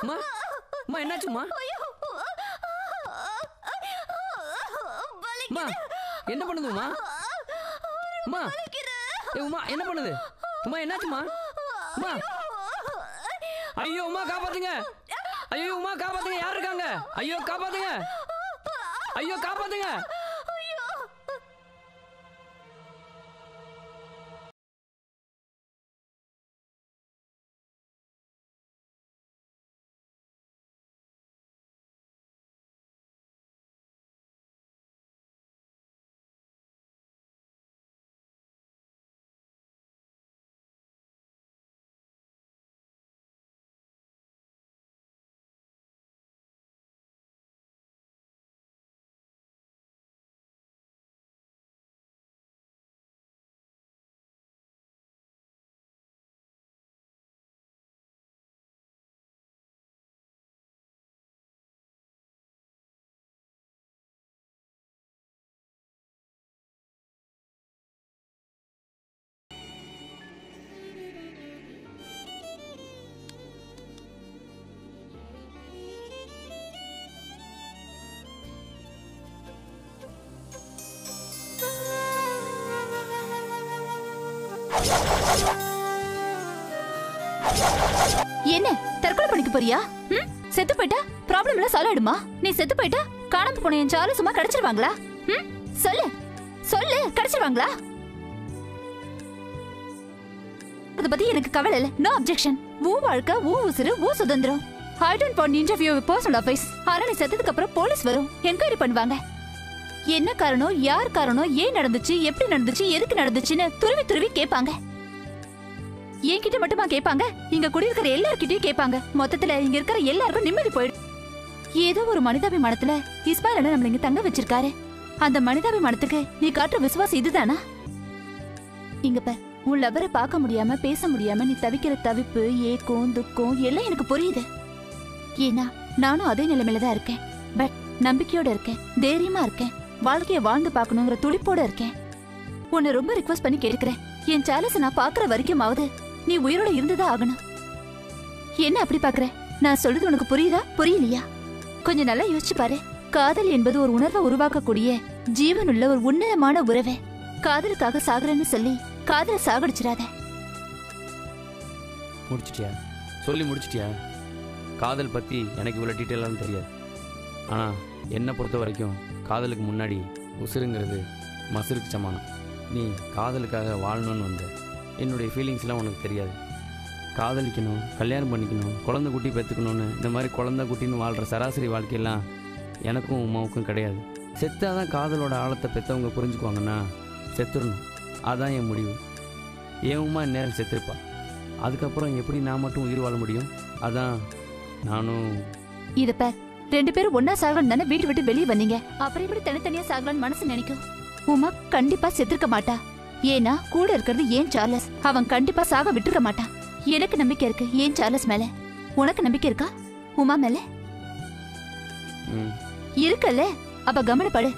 அம்மா அம்மா என்னாச்சும்மா? அம்மா என்ன பண்ணுதும்மா அம்மா ஏ உமா என்ன பண்ணுது? உமா என்னாச்சும்மா? உமா. ஐயோ உமா காப்பாத்துங்க. ஐயோ உமா காப்பாத்துங்க. யார் இருக்காங்க? ஐயோ காப்பாத்துங்க. ஐயோ காப்பாத்துங்க. என்ன தற்கொலை பண்ணிக்க போறியா? ம்? செத்து போயிட்டா? ப்ராப்ளம் எல்லாம் சால்வ் ஆயிடுமா? நீ செத்து போயிட்டா? காணாம போன என் சாரு சும்மா கிடைச்சிருவாங்களா? ம்? சொல்லு. சொல்லு கிடைச்சிருவாங்களா? அதை பத்தி எனக்கு கவலை இல்ல. நோ அப்ஜெக்ஷன் ஊ வாழ்க்கை ஊ உசுறு ஊ சுதந்திரம். I don't want interview personal office ஆனா நீ செத்ததுக்கு அப்புறம் போலீஸ் வரும். என்கொயரி பண்ணுவாங்க. என்ன காரணம்? யார் காரணம்? ஏன் நடந்துச்சு? எப்படி நடந்துச்சு? எதுக்கு நடந்துச்சுன்னு துருவி துருவி கேட்பாங்க. என்கிட்ட மட்டுமா கேட்பாங்க? இங்க குடியிருக்கிற எல்லார்கிட்டயும் கேட்பாங்க. மொத்தத்துல இங்க இருக்கிற எல்லாருக்கும் நிம்மதி போயிடும் ஏதோ ஒரு மனிதாபிமானத்துல இஸ்மாயில் அண்ணன் நம்மள இங்க தங்க வச்சிருக்காரு. அந்த மனிதாபிமானத்துக்கு நீ காட்டுற விசுவாசம் இதுதானா? இங்க பார் உன் லவரை பார்க்க முடியாம பேச முடியாம நீ தவிக்கிற தவிப்பு ஏக்கம் துக்கம் எல்லாம் எனக்கு புரியுது. ஏன்னா நானும் அதே நிலைமையில தான் இருக்கேன். பட் நம்பிக்கையோட இருக்கேன். தைரியமா இருக்கேன். வாழ்க்கைய வாழ்ந்து பார்க்கணுங்கிற துடிப்போட இருக்கேன். உன்னை ரொம்ப ரிக்வஸ்ட் பண்ணி கேட்கிறேன் என் சேலஸ் நான் பாக்குற வரைக்குமாவது நீ உயிரோட இருந்துதான் ஆகணும். என்ன அப்படி பாக்குற நான் சொல்றது உனக்கு புரியுதா? புரியலையா? கொஞ்சம் நல்லா யோசிச்சு பாரு. காதல் என்பது ஒரு உணர்வை உருவாக்கக்கூடிய ஜீவன் உள்ள ஒரு உன்னதமான உறவே. காதலுக்காக சாகுறேன்னு சொல்லி காதல சாகடிச்சிடாத. முடிச்சிட்டியா? சொல்லி முடிச்சிட்டியா? காதல் பத்தி எனக்கு இவ்வளோ டீட்டெயிலாக தெரியாது. ஆனால் என்னை பொறுத்த வரைக்கும் காதலுக்கு முன்னாடி உசுருங்கிறது மசுருக்கு சமானம். நீ காதலுக்காக வாழணும்னு வந்த. என்னுடைய ஃபீலிங்ஸ்லாம் உனக்கு தெரியாது. காதலிக்கணும் கல்யாணம் பண்ணிக்கணும் குழந்தை குட்டி பெற்றுக்கணும்னு இந்த மாதிரி குழந்தை குட்டின்னு வாழ்கிற சராசரி வாழ்க்கையெல்லாம் எனக்கும் உமாவுக்கும் கிடையாது. செத்தாதான் காதலோட ஆழத்தை பெற்றவங்க புரிஞ்சுக்குவாங்கன்னா செத்துடணும். அதான் என் முடிவு. என் உமா நேரம் செத்துருப்பா. அதுக்கப்புறம் எப்படி நான் மட்டும் உயிர் வாழ முடியும்? அதான் நானும் இத ரெண்டு பேரும் ஒன்னா சாகணும் தானே வீட்டு விட்டு வெளியே வந்தீங்க? அப்புறம் எப்படி தனித்தனியா சாகலாம்னு மனசு நினைக்கும்? உமா கண்டிப்பா செத்துருக்க மாட்டா. ஏன்னா கூட இருக்கிறது ஏன் சார்லஸ்? அவன் கண்டிப்பா சாக விட்டுருக்க மாட்டான் எனக்கு நம்பிக்கை இருக்கு ஏன் சார்லஸ் மேல? உனக்கு நம்பிக்கை இருக்கா? உமா மேல? இருக்கல்ல? அப்ப கவனப்படு.